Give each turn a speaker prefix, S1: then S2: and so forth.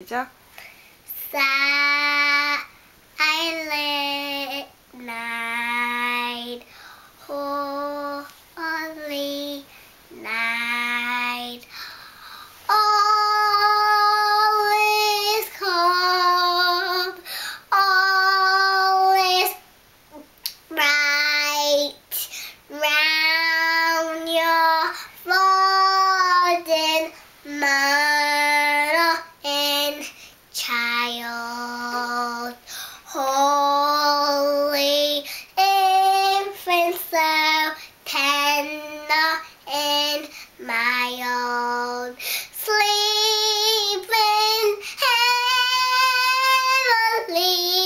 S1: 시작. Silent night, holy night, all is calm, all is bright round your golden. please.